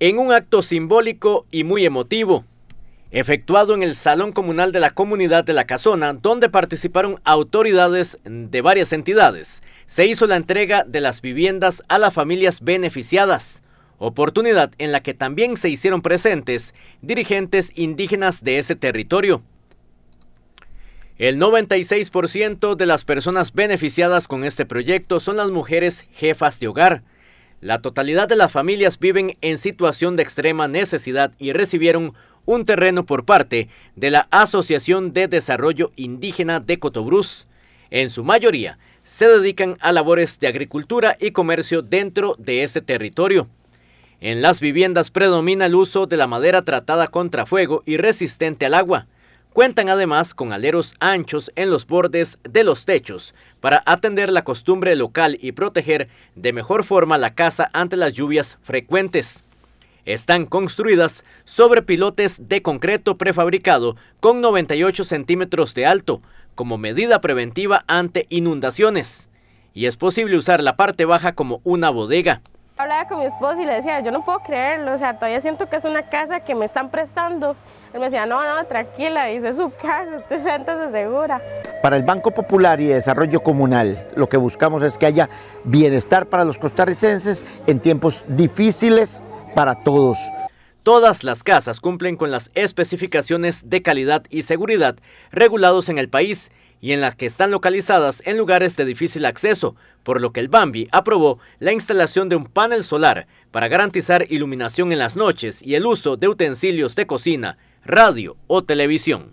En un acto simbólico y muy emotivo, efectuado en el Salón Comunal de la Comunidad de la Casona, donde participaron autoridades de varias entidades, se hizo la entrega de las viviendas a las familias beneficiadas, oportunidad en la que también se hicieron presentes dirigentes indígenas de ese territorio. El 96% de las personas beneficiadas con este proyecto son las mujeres jefas de hogar. La totalidad de las familias viven en situación de extrema necesidad y recibieron un terreno por parte de la Asociación de Desarrollo Indígena de Cotobruz. En su mayoría, se dedican a labores de agricultura y comercio dentro de este territorio. En las viviendas predomina el uso de la madera tratada contra fuego y resistente al agua. Cuentan además con aleros anchos en los bordes de los techos para atender la costumbre local y proteger de mejor forma la casa ante las lluvias frecuentes. Están construidas sobre pilotes de concreto prefabricado con 98 centímetros de alto como medida preventiva ante inundaciones. Y es posible usar la parte baja como una bodega. Hablaba con mi esposo y le decía, yo no puedo creerlo, o sea, todavía siento que es una casa que me están prestando. Él me decía, no, no, tranquila, dice su casa, usted siéntese segura. Para el Banco Popular y Desarrollo Comunal, lo que buscamos es que haya bienestar para los costarricenses en tiempos difíciles para todos. Todas las casas cumplen con las especificaciones de calidad y seguridad regulados en el país y en las que están localizadas en lugares de difícil acceso, por lo que el Bambi aprobó la instalación de un panel solar para garantizar iluminación en las noches y el uso de utensilios de cocina, radio o televisión.